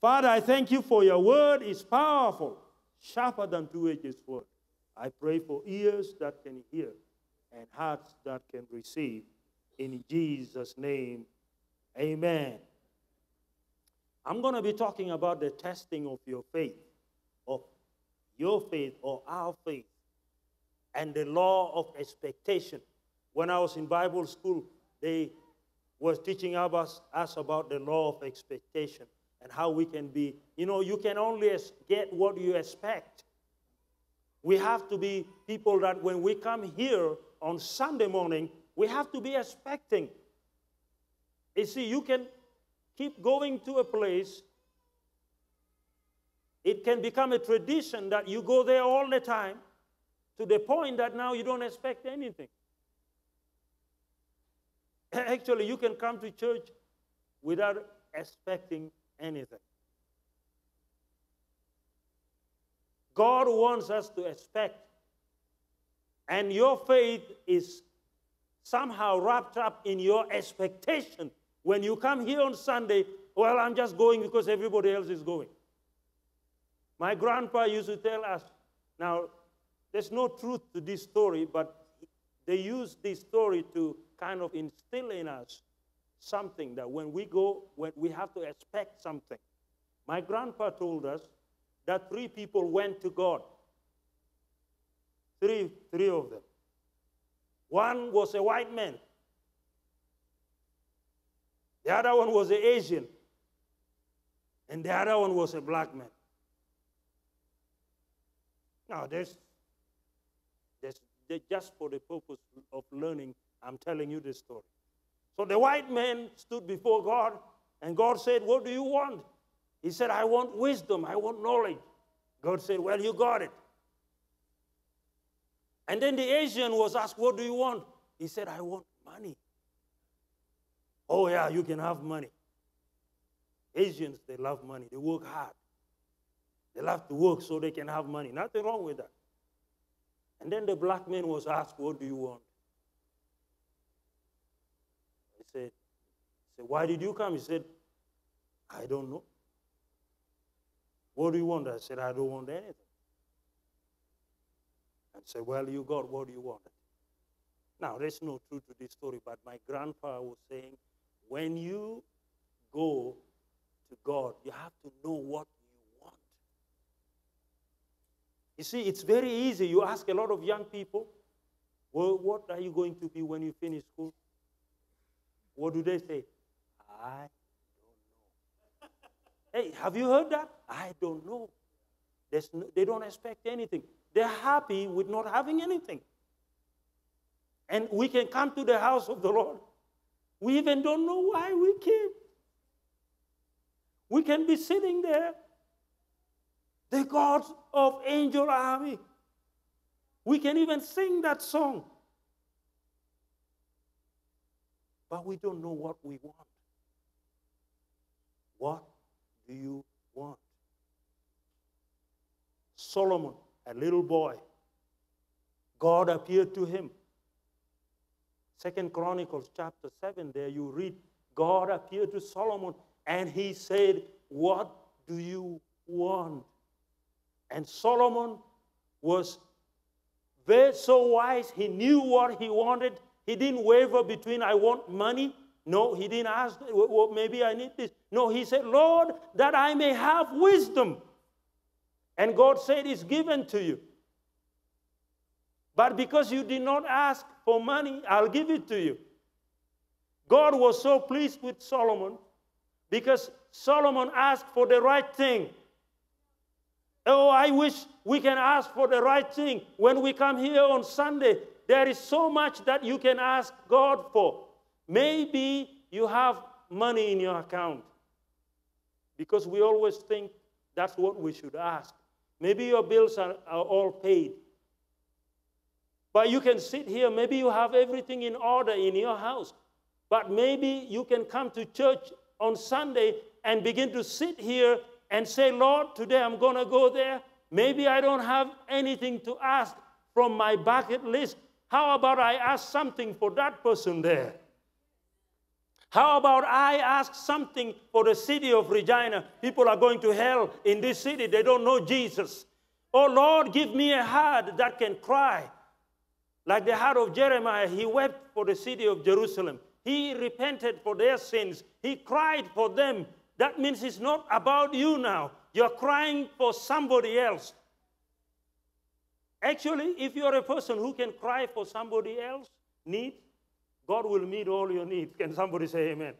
Father, I thank you for your word is powerful, sharper than two-edged sword. I pray for ears that can hear and hearts that can receive. In Jesus' name, amen. I'm going to be talking about the testing of your faith, of your faith or our faith, and the law of expectation. When I was in Bible school, they was teaching us, us about the law of expectation and how we can be, you know, you can only get what you expect. We have to be people that when we come here on Sunday morning, we have to be expecting. You see, you can keep going to a place, it can become a tradition that you go there all the time to the point that now you don't expect anything. Actually, you can come to church without expecting anything. God wants us to expect. And your faith is somehow wrapped up in your expectation. When you come here on Sunday, well, I'm just going because everybody else is going. My grandpa used to tell us, now, there's no truth to this story, but they use this story to kind of instill in us something that when we go, when we have to expect something. My grandpa told us that three people went to God. Three, three of them. One was a white man. The other one was an Asian. And the other one was a black man. Now, there's, there's, just for the purpose of learning, I'm telling you this story. So the white man stood before God, and God said, What do you want? He said, I want wisdom, I want knowledge. God said, Well, you got it. And then the Asian was asked, What do you want? He said, I want money. Oh, yeah, you can have money. Asians, they love money, they work hard. They love to work so they can have money. Nothing wrong with that. And then the black man was asked, What do you want? Said, said, Why did you come? He said, I don't know. What do you want? I said, I don't want anything. And said, Well, you got what do you wanted. Now, there's no truth to this story, but my grandpa was saying, when you go to God, you have to know what you want. You see, it's very easy. You ask a lot of young people, well, what are you going to be when you finish school? What do they say? I don't know. hey, have you heard that? I don't know. No, they don't expect anything. They're happy with not having anything. And we can come to the house of the Lord. We even don't know why we came. We can be sitting there, the gods of angel army. We can even sing that song. But we don't know what we want. What do you want? Solomon, a little boy, God appeared to him. Second Chronicles chapter 7, there you read, God appeared to Solomon and he said, What do you want? And Solomon was very so wise, he knew what he wanted, he didn't waver between, I want money. No, he didn't ask, well, maybe I need this. No, he said, Lord, that I may have wisdom. And God said, It's given to you. But because you did not ask for money, I'll give it to you. God was so pleased with Solomon because Solomon asked for the right thing. Oh, I wish we can ask for the right thing when we come here on Sunday there is so much that you can ask God for. Maybe you have money in your account because we always think that's what we should ask. Maybe your bills are, are all paid. But you can sit here, maybe you have everything in order in your house. But maybe you can come to church on Sunday and begin to sit here and say, Lord, today I'm going to go there. Maybe I don't have anything to ask from my bucket list, how about I ask something for that person there? How about I ask something for the city of Regina? People are going to hell in this city. They don't know Jesus. Oh Lord, give me a heart that can cry. Like the heart of Jeremiah, he wept for the city of Jerusalem. He repented for their sins. He cried for them. That means it's not about you now. You're crying for somebody else. Actually, if you're a person who can cry for somebody else need, God will meet all your needs. Can somebody say amen?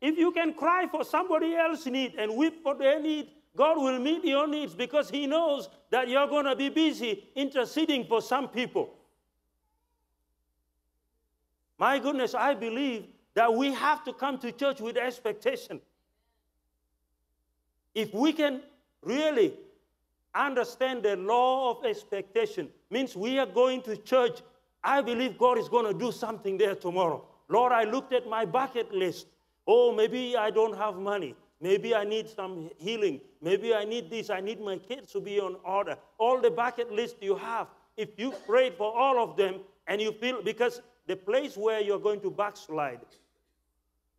If you can cry for somebody else's need and weep for their need, God will meet your needs because He knows that you're going to be busy interceding for some people. My goodness, I believe that we have to come to church with expectation. If we can really understand the law of expectation, means we are going to church. I believe God is going to do something there tomorrow. Lord, I looked at my bucket list. Oh, maybe I don't have money. Maybe I need some healing. Maybe I need this. I need my kids to be on order. All the bucket list you have, if you prayed for all of them and you feel, because the place where you're going to backslide,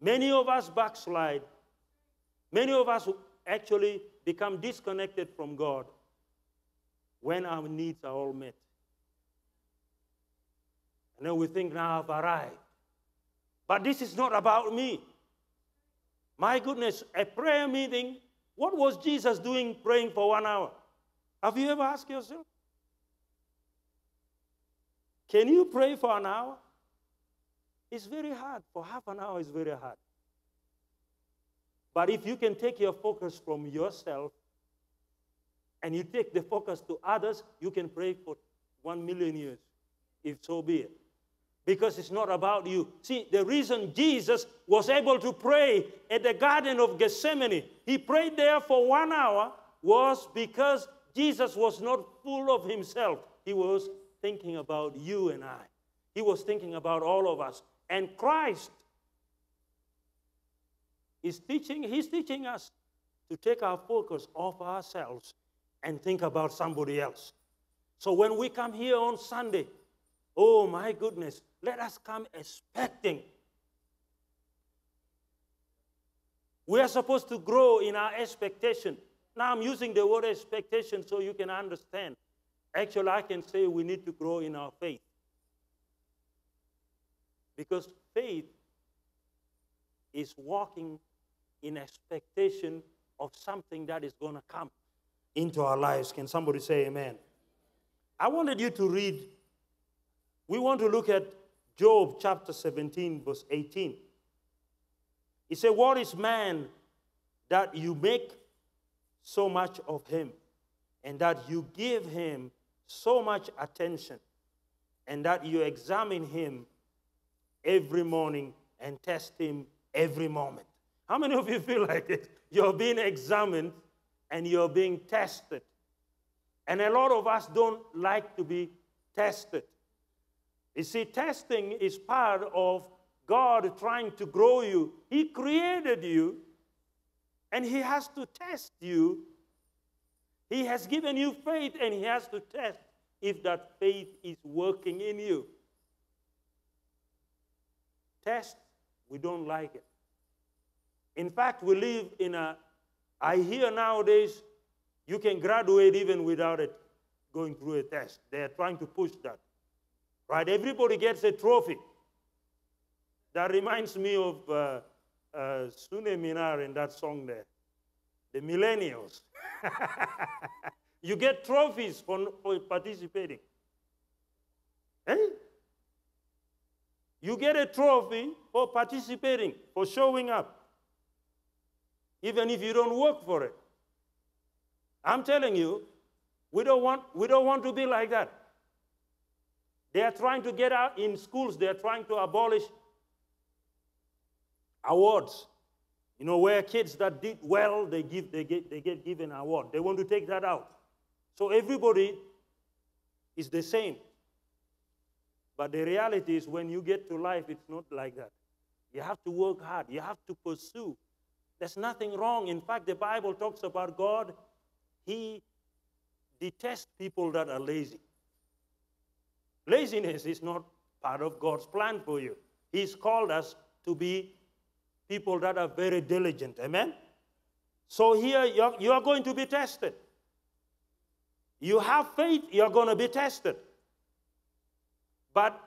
many of us backslide. Many of us actually become disconnected from God when our needs are all met. And then we think, now I've arrived. But this is not about me. My goodness, a prayer meeting, what was Jesus doing praying for one hour? Have you ever asked yourself? Can you pray for an hour? It's very hard. For half an hour, it's very hard. But if you can take your focus from yourself and you take the focus to others, you can pray for one million years, if so be it. Because it's not about you. See, the reason Jesus was able to pray at the Garden of Gethsemane, he prayed there for one hour, was because Jesus was not full of himself. He was thinking about you and I. He was thinking about all of us. And Christ is teaching, he's teaching us to take our focus off ourselves and think about somebody else. So when we come here on Sunday, oh my goodness, let us come expecting. We are supposed to grow in our expectation. Now I'm using the word expectation so you can understand. Actually, I can say we need to grow in our faith. Because faith is walking in expectation of something that is going to come into our lives. Can somebody say amen? I wanted you to read, we want to look at Job chapter 17, verse 18. He said, What is man that you make so much of him, and that you give him so much attention, and that you examine him every morning and test him every moment? How many of you feel like it? You're being examined and you're being tested. And a lot of us don't like to be tested. You see, testing is part of God trying to grow you. He created you, and He has to test you. He has given you faith, and He has to test if that faith is working in you. Test, we don't like it. In fact, we live in a, I hear nowadays, you can graduate even without it going through a test. They are trying to push that. Right? Everybody gets a trophy. That reminds me of uh, uh, Sune Minar in that song there. The millennials. you get trophies for, for participating. Eh? You get a trophy for participating, for showing up even if you don't work for it. I'm telling you, we don't want, we don't want to be like that. They are trying to get out in schools, they are trying to abolish awards. You know, where kids that did well, they, give, they, get, they get given an award. They want to take that out. So everybody is the same. But the reality is, when you get to life, it's not like that. You have to work hard, you have to pursue there's nothing wrong. In fact, the Bible talks about God. He detests people that are lazy. Laziness is not part of God's plan for you. He's called us to be people that are very diligent. Amen? So here you're, you're going to be tested. You have faith, you're going to be tested. But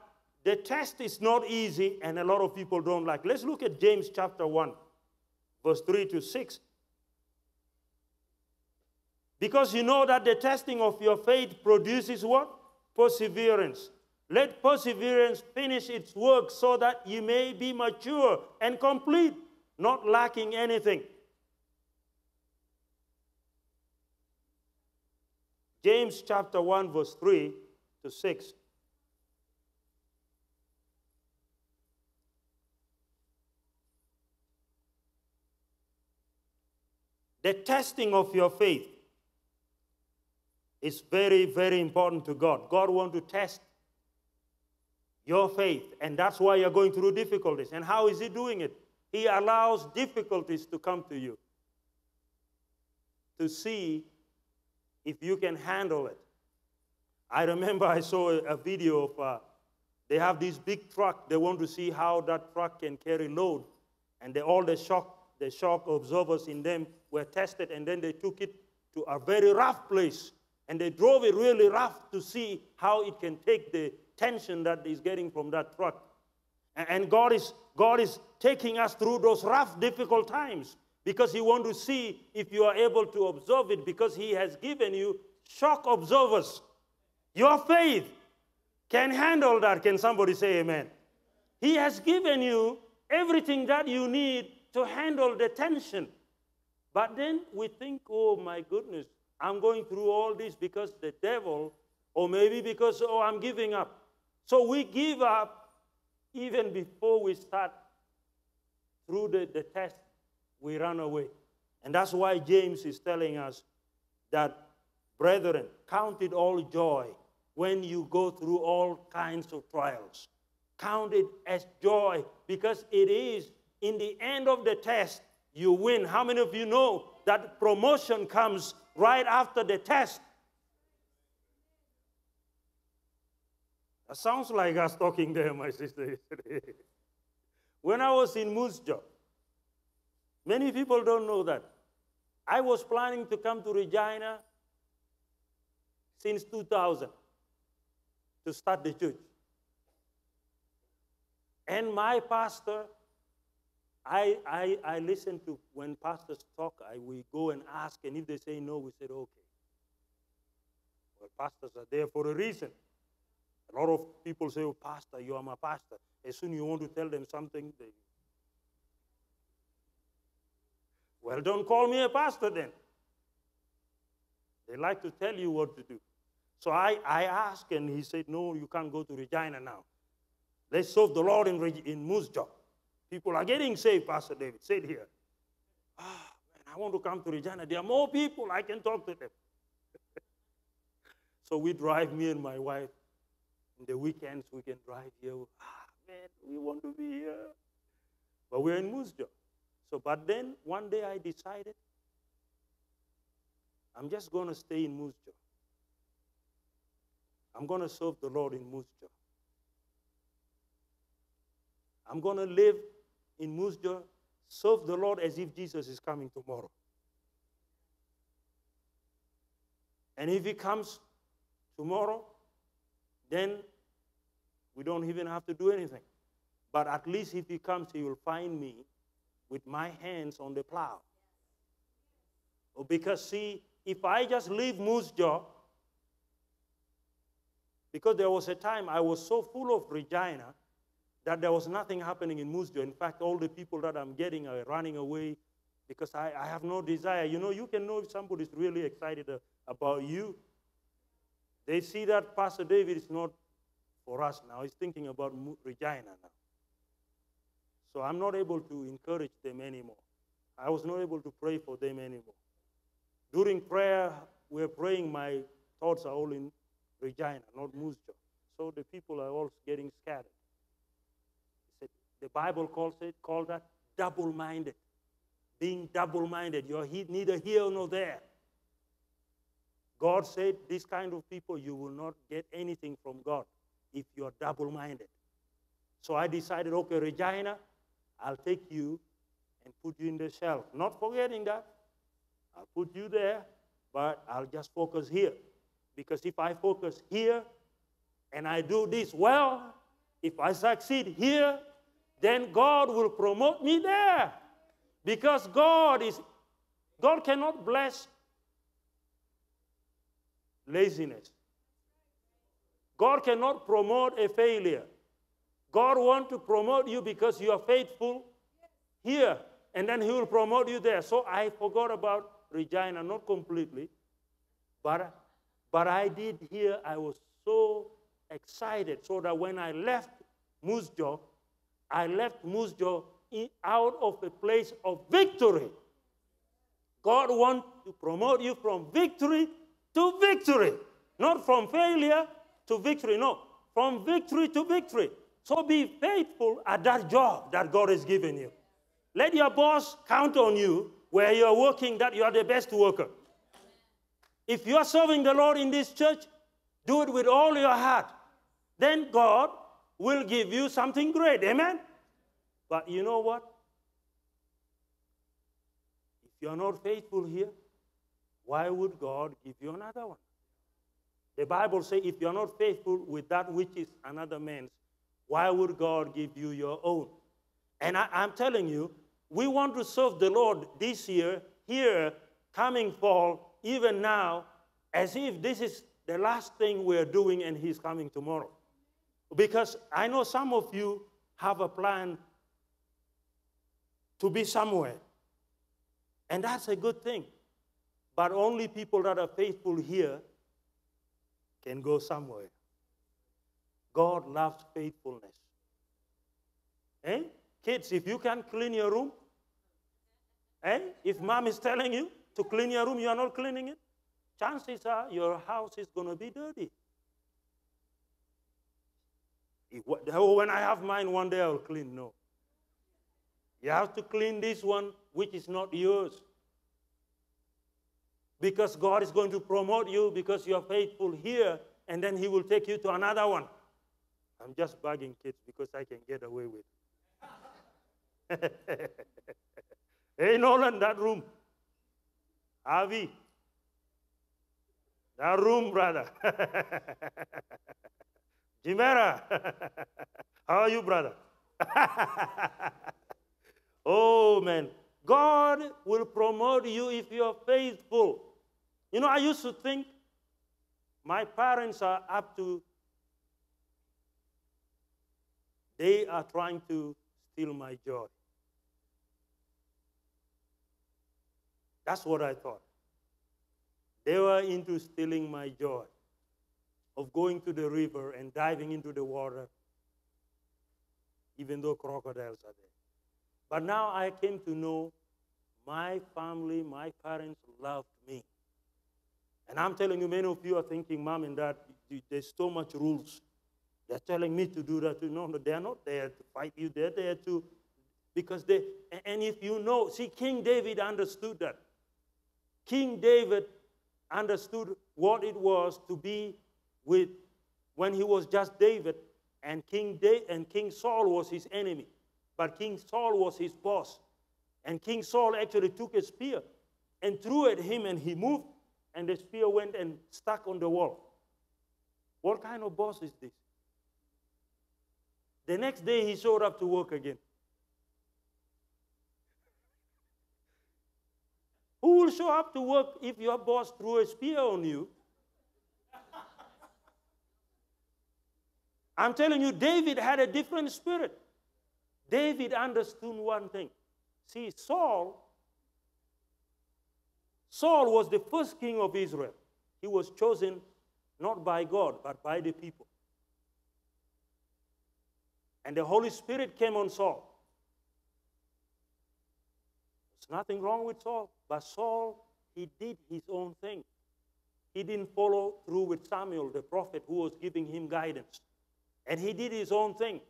the test is not easy, and a lot of people don't like. Let's look at James chapter 1, verse 3 to 6. Because you know that the testing of your faith produces what? Perseverance. Let perseverance finish its work so that you may be mature and complete, not lacking anything. James chapter 1, verse 3 to 6. The testing of your faith is very, very important to God. God wants to test your faith, and that's why you're going through difficulties. And how is He doing it? He allows difficulties to come to you to see if you can handle it. I remember I saw a, video of uh, they have this big truck. They want to see how that truck can carry load, and they, all the shock the shock absorbers in them were tested, and then they took it to a very rough place, and they drove it really rough to see how it can take the tension that is getting from that truck. And God is, God is taking us through those rough, difficult times because He wants to see if you are able to observe it because He has given you shock observers. Your faith can handle that. Can somebody say amen? He has given you everything that you need to handle the tension. But then we think, oh my goodness, I'm going through all this because the devil, or maybe because, oh, I'm giving up. So we give up even before we start through the, the test we run away. And that's why James is telling us that, brethren, count it all joy when you go through all kinds of trials. Count it as joy because it is in the end of the test you win. How many of you know that promotion comes right after the test? That sounds like us talking there, my sister. when I was in Moose Jaw, Many people don't know that. I was planning to come to Regina since 2000 to start the church. And my pastor, I, I, I listen to when pastors talk, I, we go and ask, and if they say no, we said, okay. Well, pastors are there for a reason. A lot of people say, oh, pastor, you are my pastor. As soon as you want to tell them something, they, Well, don't call me a pastor then. They like to tell you what to do. So I, I asked, and he said, No, you can't go to Regina now. Let's serve the Lord in, in Moose Jaw. People are getting saved, Pastor David. Said here. Ah, man, I want to come to Regina. There are more people. I can talk to them. so we drive, me and my wife. In the weekends, we can drive here. Ah, man, we want to be here. But we're in Moose Jaw. So, but then one day I decided I'm just going to stay in Moose Jaw. I'm going to serve the Lord in Moose Jaw. I'm going to live in Moose Jaw, serve the Lord as if Jesus is coming tomorrow. And if he comes tomorrow, then we don't even have to do anything. But at least if he comes, he will find me with my hands on the plow. Oh, because, see, if I just leave Moose Jaw, because there was a time I was so full of Regina that there was nothing happening in Moose Jaw. In fact, all the people that I'm getting are running away because I, I have no desire. You know, you can know if somebody's really excited about you. They see that Pastor David is not for us now. He's thinking about Regina now. So I'm not able to encourage them anymore. I was not able to pray for them anymore. During prayer, we're praying, my thoughts are all in Regina, not Moose Jaw. So the people are all getting scattered. The Bible calls it, called that double-minded. Being double-minded. You're neither here nor there. God said, this kind of people, you will not get anything from God if you're double-minded. So I decided, okay, Regina, I'll take you and put you in the shelf. Not forgetting that. I'll put you there, but I'll just focus here. Because if I focus here and I do this well, if I succeed here, then God will promote me there. Because God is God cannot bless laziness. God cannot promote a failure. God wants to promote you because you are faithful here, and then He will promote you there. So I forgot about Regina, not completely, but, but I did here. I was so excited so that when I left Jaw, I left Jaw out of a place of victory. God wants to promote you from victory to victory, not from failure to victory. No, from victory to victory. So be faithful at that job that God has given you. Let your boss count on you where you're working that you are the best worker. If you're serving the Lord in this church, do it with all your heart. Then God will give you something great. Amen? But you know what? If you're not faithful here, why would God give you another one? The Bible says if you're not faithful with that which is another man's, why would God give you your own? And I, am telling you, we want to serve the Lord this year, here, coming fall, even now, as if this is the last thing we're doing and He's coming tomorrow. Because I know some of you have a plan to be somewhere. And that's a good thing. But only people that are faithful here can go somewhere. God loves faithfulness. Eh? Kids, if you can clean your room, eh? If mom is telling you to clean your room, you are not cleaning it, chances are your house is going to be dirty. Oh, when I have mine one day, I'll clean. No. You have to clean this one which is not yours. Because God is going to promote you because you are faithful here, and then He will take you to another one. I'm just bugging kids because I can get away with it. hey, Nolan, that room. Avi. That room, brother. Jimera. How are you, brother? oh, man. God will promote you if you are faithful. You know, I used to think my parents are up to They are trying to steal my joy. That's what I thought. They were into stealing my joy of going to the river and diving into the water, even though crocodiles are there. But now I came to know my family, my parents loved me. And I'm telling you, many of you are thinking, Mom and Dad, there's so much rules. They're telling me to do that. No, no, they're not there to fight you. They're there to, because they, and if you know, see, King David understood that. King David understood what it was to be with, when he was just David, and King, da- and King Saul was his enemy. But King Saul was his boss. And King Saul actually took a spear and threw at him, and he moved, and the spear went and stuck on the wall. What kind of boss is this? The next day, he showed up to work again. Who will show up to work if your boss threw a spear on you? I'm telling you, David had a different spirit. David understood one thing. See, Saul, Saul was the first king of Israel. He was chosen not by God, but by the people. And the Holy Spirit came on Saul. There's nothing wrong with Saul, but Saul, he did his own thing. He didn't follow through with Samuel, the prophet, who was giving him guidance. And he did his own thing.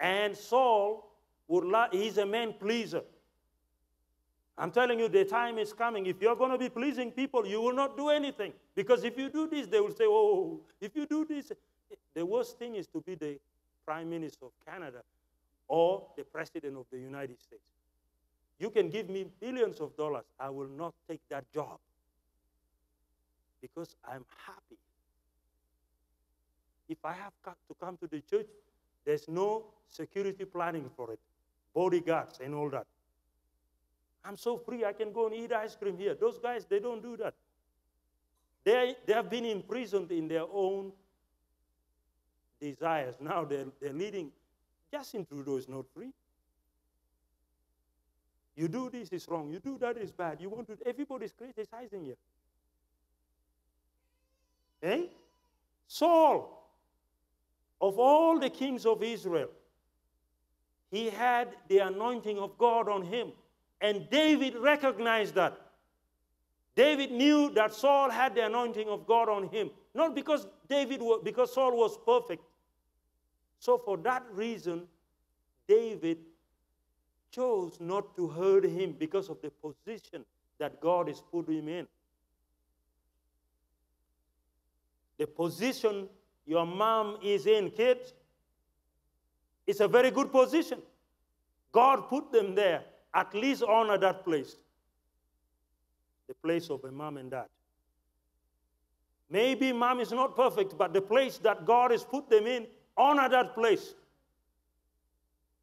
And Saul, would la- he's a man pleaser. I'm telling you, the time is coming. If you're going to be pleasing people, you will not do anything. Because if you do this, they will say, oh, if you do this. The worst thing is to be the Prime Minister of Canada or the President of the United States. You can give me billions of dollars. I will not take that job because I'm happy. If I have to come to the church, there's no security planning for it, bodyguards and all that. I'm so free, I can go and eat ice cream here. Those guys, they don't do that. They, they have been imprisoned in their own desires. Now they're, they're leading. Justin Trudeau is not free. You do this is wrong. You do that is bad. You want to. Everybody's criticizing you. Eh? Saul, of all the kings of Israel, he had the anointing of God on him. And David recognized that. David knew that Saul had the anointing of God on him. Not because David was, because Saul was perfect. So for that reason, David chose not to hurt him because of the position that God has put him in. The position your mom is in, kids, It's a very good position. God put them there. At least honor that place. The place of a mom and dad. Maybe mom is not perfect, but the place that God has put them in, honor that place.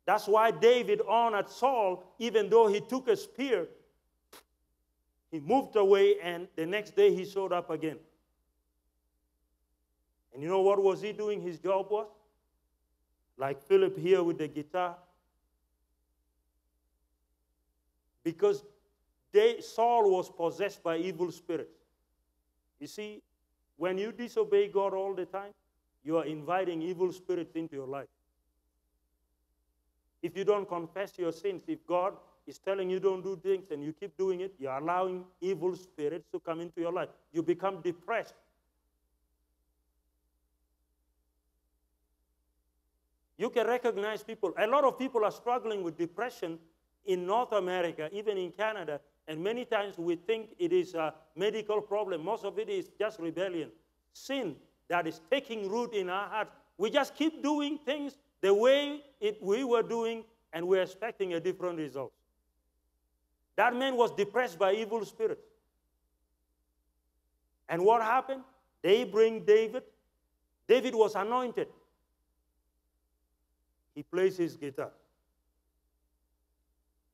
That's why David honored Saul, even though he took a spear. He moved away, and the next day he showed up again. And you know what was he doing? His job was like Philip here with the guitar. Because they, Saul was possessed by evil spirits. You see, when you disobey God all the time, you are inviting evil spirits into your life. If you don't confess your sins, if God is telling you don't do things and you keep doing it, you're allowing evil spirits to come into your life. You become depressed. You can recognize people. A lot of people are struggling with depression in North America, even in Canada, and many times we think it is a medical problem. Most of it is just rebellion, sin that is taking root in our hearts. We just keep doing things the way it, we were doing, and we're expecting a different result. That man was depressed by evil spirits. And what happened? They bring David. David was anointed. He plays his guitar.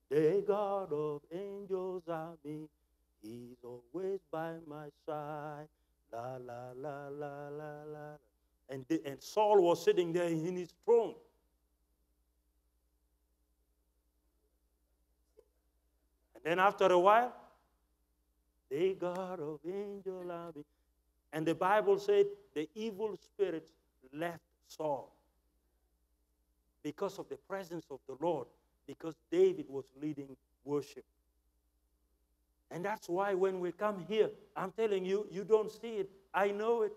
The God of angels army, He's always by my side. La la la la la la. And, the, and Saul was sitting there in his throne. And then after a while, the God of angel army. And the Bible said the evil spirits left Saul because of the presence of the Lord, because David was leading worship. And that's why when we come here, I'm telling you, you don't see it. I know it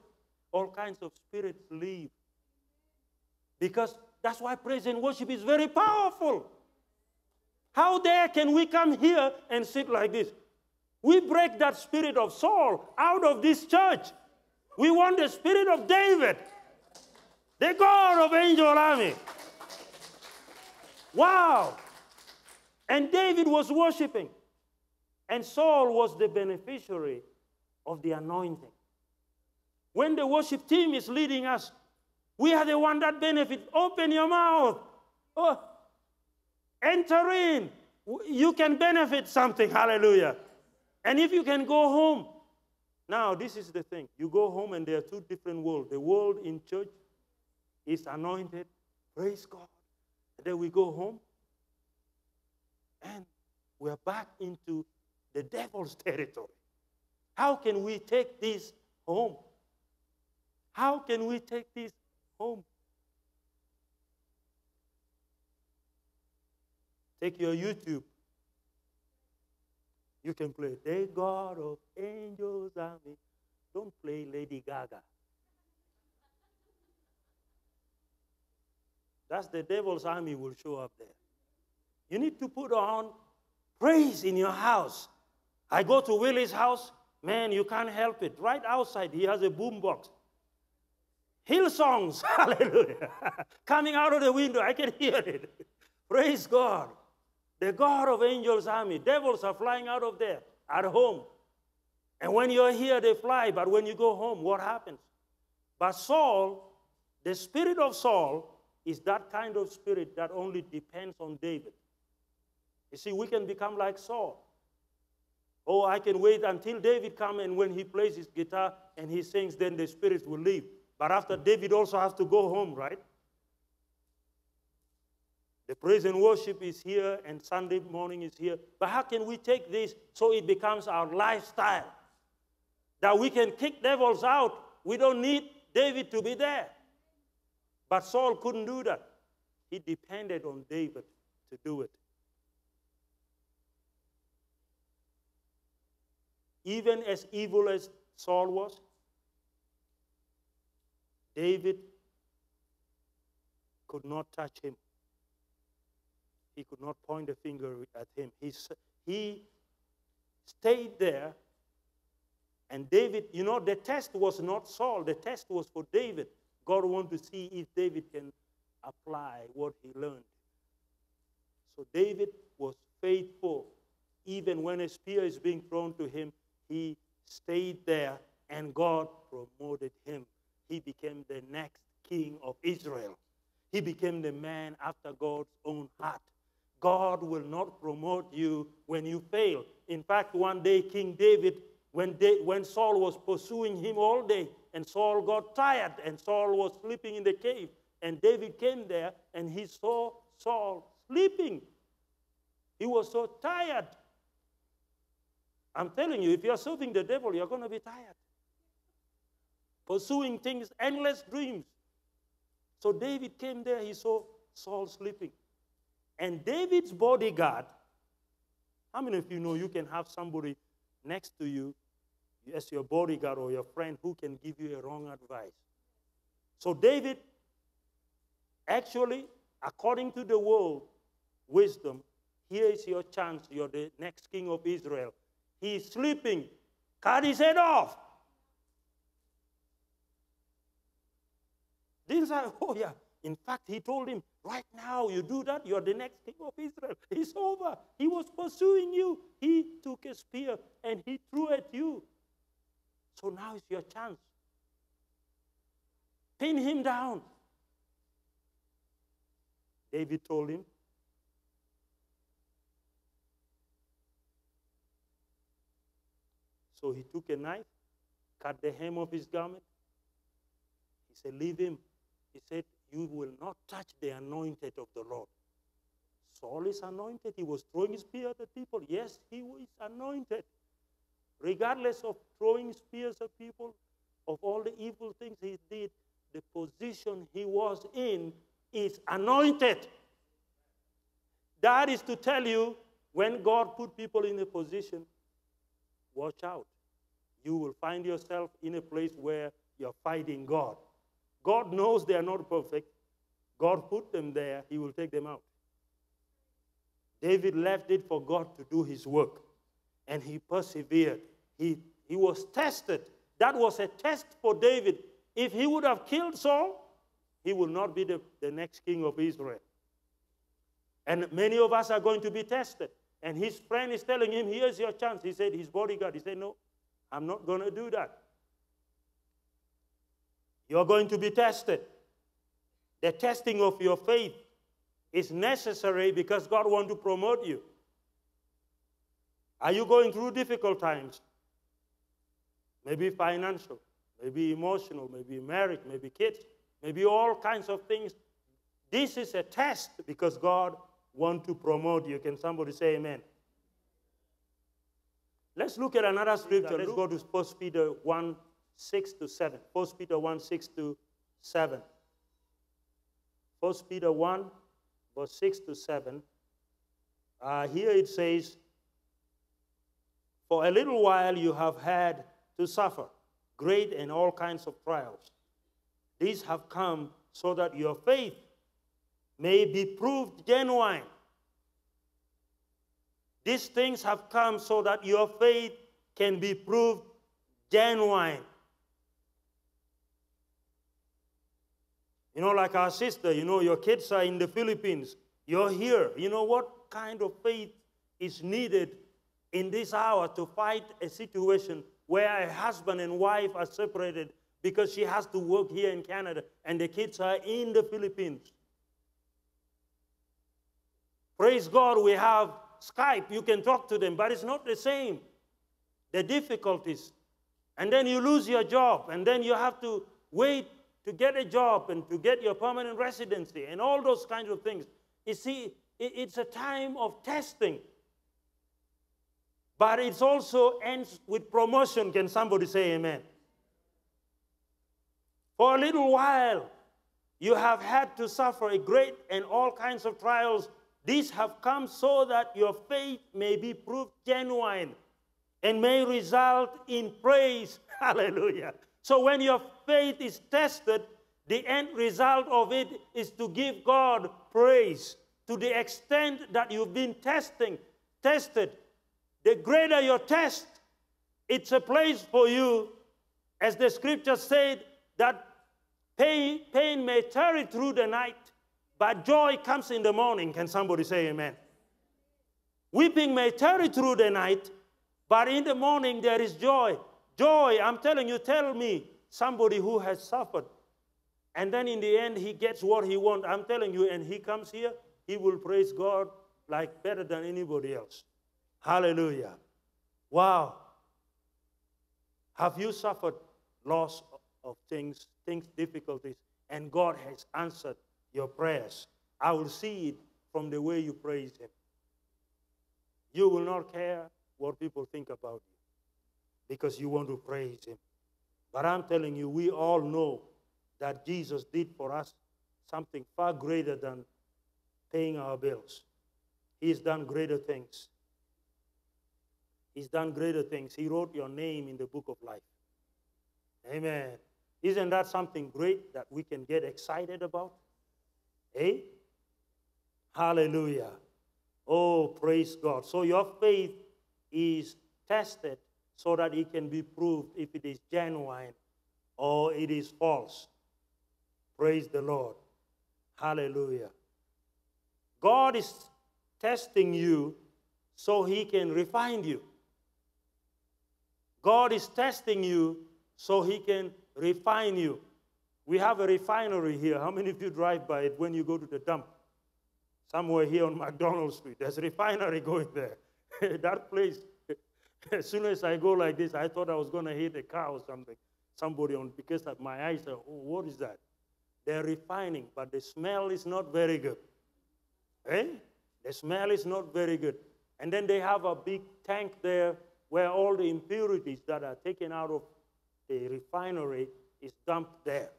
all kinds of spirits leave. Because that's why praise and worship is very powerful. How dare can we come here and sit like this? We break that spirit of Saul out of this church. We want the spirit of David, the God of angel army. Wow. And David was worshiping. And Saul was the beneficiary of the anointing. When the worship team is leading us, we are the one that benefit. Open your mouth. Oh, enter in. You can benefit something. Hallelujah. And if you can go home, now this is the thing. You go home and there are two different worlds. The world in church is anointed. Praise God. Then we go home and we're back into the devil's territory. How can we take this home? How can we take this home? Take your YouTube. You can play The God of Angels Army. Don't play Lady Gaga. That's the devil's army will show up there. You need to put on praise in your house. I go to Willie's house, man, you can't help it. Right outside, he has a boom box. Hillsongs, hallelujah. Coming out of the window, I can hear it. Praise God. The God of angels' army. Devils are flying out of there at home. And when you're here, they fly. But when you go home, what happens? But Saul, the spirit of Saul, is that kind of spirit that only depends on David. You see, we can become like Saul. Oh, I can wait until David comes, and when he plays his guitar and he sings, then the spirit will leave. But after David also has to go home, right? The praise and worship is here, and Sunday morning is here. But how can we take this so it becomes our lifestyle? That we can kick devils out. We don't need David to be there. But Saul couldn't do that. He depended on David to do it. Even as evil as Saul was, David could not touch him. He could not point a finger at him. He, he stayed there. And David, you know, the test was not Saul, the test was for David. God wanted to see if David can apply what he learned. So David was faithful. Even when a spear is being thrown to him, he stayed there and God promoted him. He became the next king of Israel. He became the man after God's own heart. God will not promote you when you fail. In fact, one day King David, when, when Saul was pursuing him all day, and Saul got tired, and Saul was sleeping in the cave, and David came there and he saw Saul sleeping. He was so tired. I'm telling you, if you're serving the devil, you're going to be tired. Pursuing things, endless dreams. So David came there, he saw Saul sleeping. And David's bodyguard, how many of you know you can have somebody next to you as your bodyguard or your friend who can give you a wrong advice? So David, actually, according to the world wisdom, here is your chance. You're the next king of Israel. He's sleeping. Cut his head off. This I, oh yeah. In fact, he told him, right now you do that, you're the next king of Israel. It's over. He was pursuing you. He took a spear and he threw at you. So now is your chance. Pin him down. David told him, So he took a knife, cut the hem of his garment. He said, Leave him. He said, You will not touch the anointed of the Lord. Saul is anointed. He was throwing his spear at the people. Yes, he was anointed. Regardless of throwing spears at people, of all the evil things he did, the position he was in is anointed. That is to tell you when God put people in a position, watch out you will find yourself in a place where you're fighting God. God knows they are not perfect. God put them there, He will take them out. David left it for God to do His work, and he persevered. He, he was tested. That was a test for David. If he would have killed Saul, he would not be the, the next king of Israel. And many of us are going to be tested. And his friend is telling him, Here's your chance. He said, His bodyguard, he said, No, I'm not going to do that. You're going to be tested. The testing of your faith is necessary because God wants to promote you. Are you going through difficult times? Maybe financial, maybe emotional, maybe marriage, maybe kids, maybe all kinds of things. This is a test because God wants to promote you. Can somebody say amen? Let's look at another scripture. Let's go to 1 Peter 1 6 to 7. 1 Peter 1 6 to 7. 1 Peter 1 verse 6 to 7. Uh, here it says, For a little while you have had to suffer great and all kinds of trials. These have come so that your faith may be proved genuine. These things have come so that your faith can be proved genuine. You know, like our sister, you know, your kids are in the Philippines. You're here. You know what? kind of faith is needed in this hour to fight a situation where a husband and wife are separated because she has to work here in Canada and the kids are in the Philippines. Praise God, we have Skype. You can talk to them, but it's not the same. The difficulties. And then you lose your job, and then you have to wait to get a job and to get your permanent residency and all those kinds of things. You see, it's a time of testing. But it also ends with promotion. Can somebody say amen? For a little while, you have had to suffer a great and all kinds of trials. These have come so that your faith may be proved genuine and may result in praise. Hallelujah. So when your faith is tested, the end result of it is to give God praise. To the extent that you've been testing, tested, the greater your test, it's a place for you, as the scripture said, that pain, pain may tarry through the night, but joy comes in the morning. Can somebody say amen? Weeping may tarry through the night, but in the morning there is joy. Joy, I'm telling you, tell me, somebody who has suffered. And then in the end, he gets what he wants. I'm telling you, and he comes here, he will praise God like better than anybody else. Hallelujah. Wow. Have you suffered loss of things, things, difficulties, and God has answered your prayers? I will see it from the way you praise Him. You will not care what people think about you because you want to praise Him. But I'm telling you, we all know that Jesus did for us something far greater than paying our bills. He's done greater things. He's done greater things. He wrote your name in the book of life. Amen. Isn't that something great that we can get excited about? Eh? Hallelujah. Oh, praise God. So your faith is tested so that it can be proved if it is genuine or it is false. Praise the Lord. Hallelujah. God is testing you so he can refine you. God is testing you so he can refine you. We have a refinery here. How many of you drive by it when you go to the dump? Somewhere here on McDonald Street. There's a refinery going there. that place as soon as I go like this, I thought I was going to hit a car or something. Somebody on, because of my eyes are, oh, what is that? They're refining, but the smell is not very good. Eh? The smell is not very good. And then they have a big tank there where all the impurities that are taken out of the refinery is dumped there.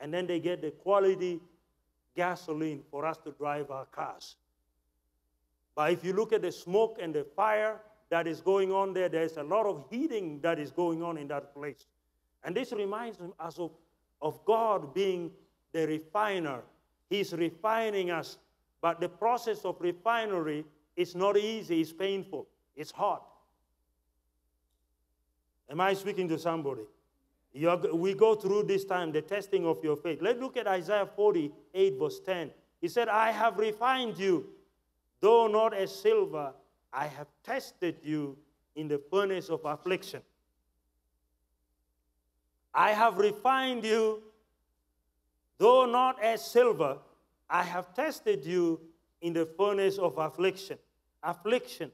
And then they get the quality gasoline for us to drive our cars. But if you look at the smoke and the fire, that is going on there. There's a lot of heating that is going on in that place. And this reminds us of, of God being the refiner. He's refining us. But the process of refinery is not easy, it's painful, it's hard. Am I speaking to somebody? You're, we go through this time, the testing of your faith. Let's look at Isaiah 48, verse 10. He said, I have refined you, though not as silver, I have tested you in the furnace of affliction. I have refined you, though not as silver, I have tested you in the furnace of affliction. Affliction.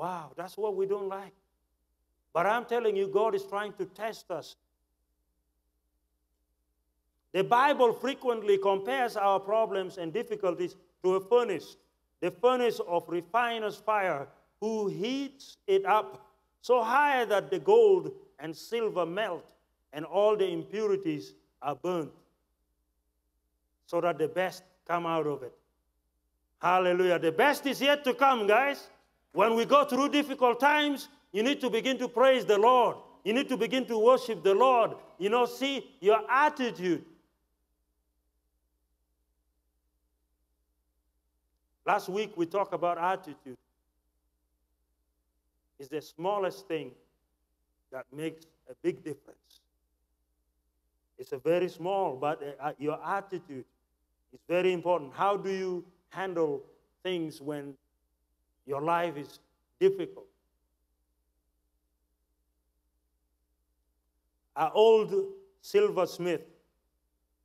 Wow, that's what we don't like. But I'm telling you, God is trying to test us. The Bible frequently compares our problems and difficulties to a furnace the furnace of refiner's fire, who heats it up so high that the gold and silver melt and all the impurities are burnt, so that the best come out of it. Hallelujah. The best is yet to come, guys. When we go through difficult times, you need to begin to praise the Lord. You need to begin to worship the Lord. You know, see your attitude. Last week we talked about attitude. It's the smallest thing that makes a big difference. It's a very small, but uh, uh, your attitude is very important. How do you handle things when your life is difficult? An old silversmith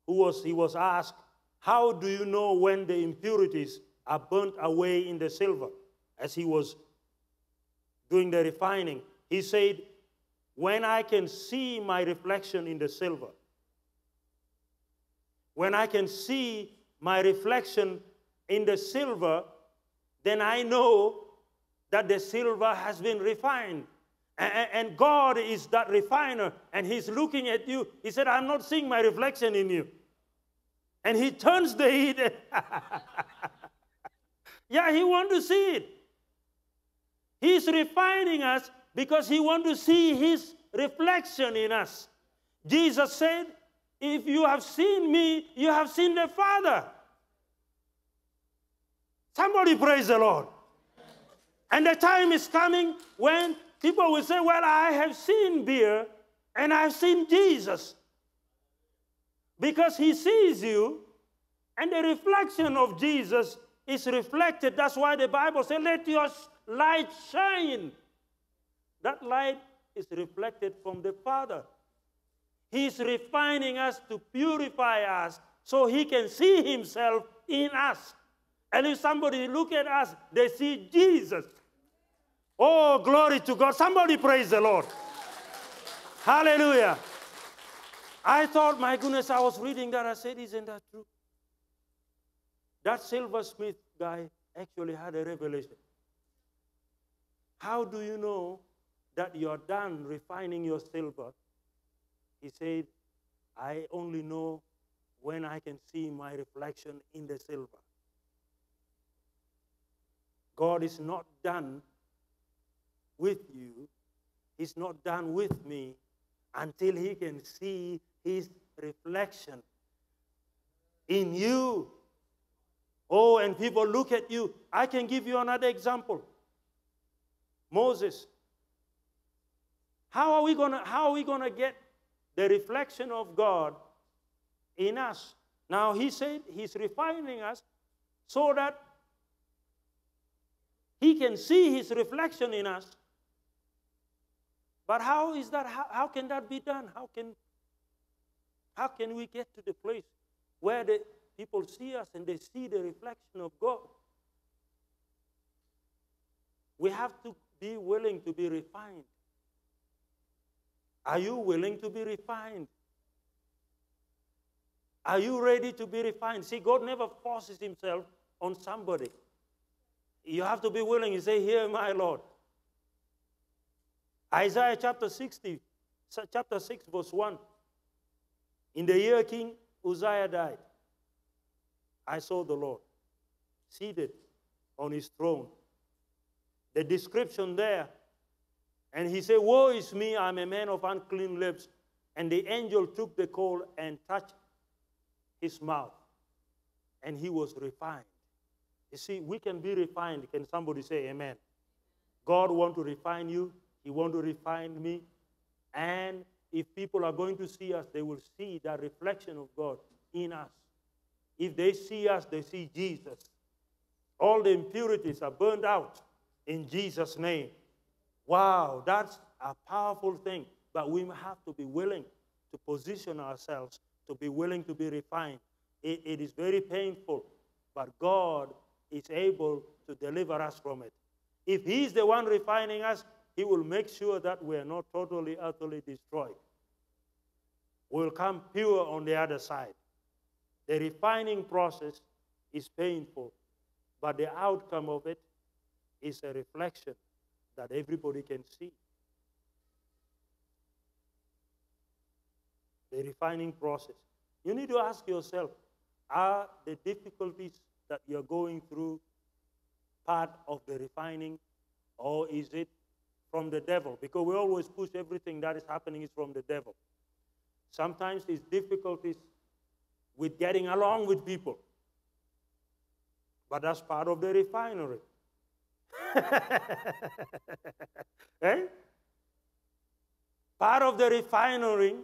who was he was asked, How do you know when the impurities are burnt away in the silver? As he was doing the refining, he said, When I can see my reflection in the silver, when I can see my reflection in the silver, then I know that the silver has been refined. And God is that refiner, and He's looking at you. He said, I'm not seeing my reflection in you. And He turns the heat. yeah, He wants to see it. He's refining us because He wants to see His reflection in us. Jesus said, If you have seen me, you have seen the Father. Somebody praise the Lord. And the time is coming when people will say, Well, I have seen beer and I've seen Jesus. Because he sees you, and the reflection of Jesus is reflected. That's why the Bible says, Let your light shine. That light is reflected from the Father. He's refining us to purify us so he can see himself in us. And if somebody look at us, they see Jesus. Oh, glory to God. Somebody praise the Lord. Hallelujah. I thought, my goodness, I was reading that. I said, Isn't that true? That silversmith guy actually had a revelation. How do you know that you're done refining your silver? He said, I only know when I can see my reflection in the silver. God is not done with you, He's not done with me until He can see His reflection in you. Oh, and people look at you. I can give you another example. Moses. How are we gonna how are we gonna get the reflection of God in us? Now he said he's refining us so that he can see his reflection in us. But how is that? How, how can that be done? How can, how can we get to the place where the people see us and they see the reflection of God? We have to be willing to be refined. Are you willing to be refined? Are you ready to be refined? See, God never forces himself on somebody. You have to be willing. You say, Here, my Lord. Isaiah chapter 60, chapter 6, verse 1. In the year King Uzziah died, I saw the Lord seated on his throne. The description there, and he said, Woe is me, I'm a man of unclean lips. And the angel took the coal and touched his mouth, and he was refined. You see, we can be refined. Can somebody say amen? God want to refine you. He want to refine me. And if people are going to see us, they will see that reflection of God in us. If they see us, they see Jesus. All the impurities are burned out in Jesus' name. Wow, that's a powerful thing. But we have to be willing to position ourselves, to be willing to be refined. it, it is very painful, but God is able to deliver us from it. If He is the one refining us, He will make sure that we are not totally, utterly destroyed. We'll come pure on the other side. The refining process is painful, but the outcome of it is a reflection that everybody can see. The refining process. You need to ask yourself are the difficulties that you're going through part of the refining, or is it from the devil? Because we always push everything that is happening is from the devil. Sometimes it's difficulties with getting along with people, but that's part of the refinery. eh? Part of the refinery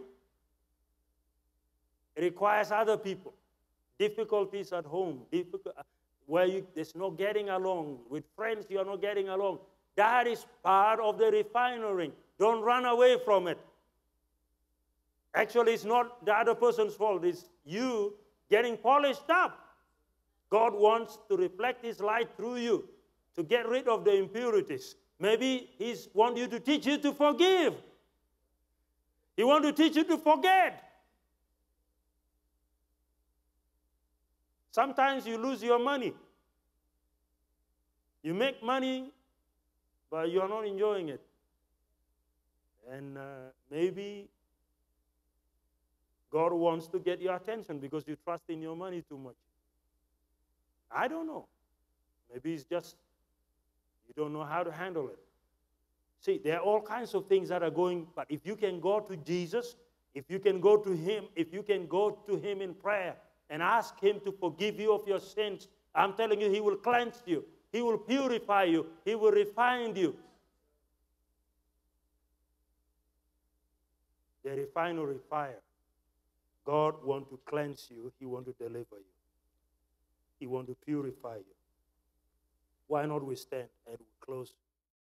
requires other people. Difficulties at home, difficult, uh, where you, there's no getting along with friends, you are not getting along. That is part of the refinery. Don't run away from it. Actually, it's not the other person's fault, it's you getting polished up. God wants to reflect His light through you to get rid of the impurities. Maybe He's want you to teach you to forgive. He want to teach you to forget. Sometimes you lose your money. You make money, but you are not enjoying it. And uh, maybe God wants to get your attention because you trust in your money too much. I don't know. Maybe it's just you don't know how to handle it. See, there are all kinds of things that are going, but if you can go to Jesus, if you can go to Him, if you can go to Him in prayer, and ask Him to forgive you of your sins, I'm telling you, He will cleanse you, He will purify you, He will refine you. The refinery fire. God want to cleanse you, He want to deliver you. He want to purify you. Why not we stand and we close